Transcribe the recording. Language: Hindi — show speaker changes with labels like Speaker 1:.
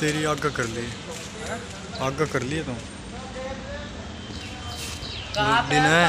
Speaker 1: तेरी आग कर ली। आग कर ली है तू। दिन है?